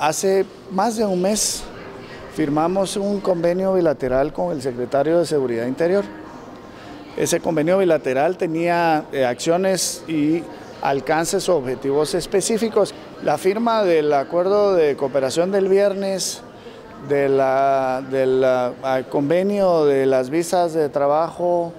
Hace más de un mes firmamos un convenio bilateral con el secretario de Seguridad Interior. Ese convenio bilateral tenía eh, acciones y alcances o objetivos específicos. La firma del acuerdo de cooperación del viernes, del convenio de las visas de trabajo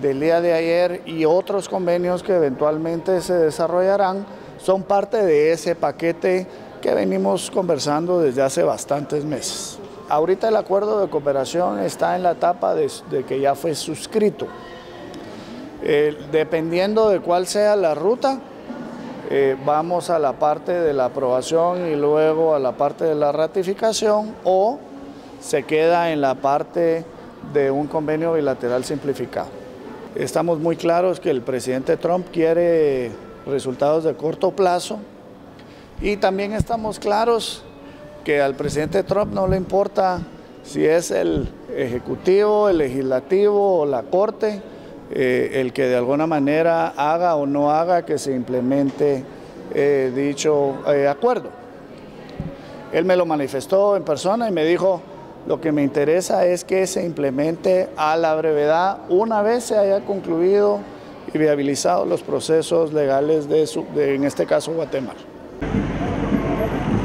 del día de ayer y otros convenios que eventualmente se desarrollarán son parte de ese paquete que venimos conversando desde hace bastantes meses. Ahorita el acuerdo de cooperación está en la etapa de, que ya fue suscrito. Eh, dependiendo de cuál sea la ruta, eh, vamos a la parte de la aprobación y luego a la parte de la ratificación o se queda en la parte de un convenio bilateral simplificado. Estamos muy claros que el presidente Trump quiere resultados de corto plazo y también estamos claros que al presidente Trump no le importa si es el ejecutivo, el legislativo o la corte eh, el que de alguna manera haga o no haga que se implemente eh, dicho eh, acuerdo. Él me lo manifestó en persona y me dijo, lo que me interesa es que se implemente a la brevedad una vez se haya concluido y viabilizado los procesos legales de, en este caso Guatemala. Thank you.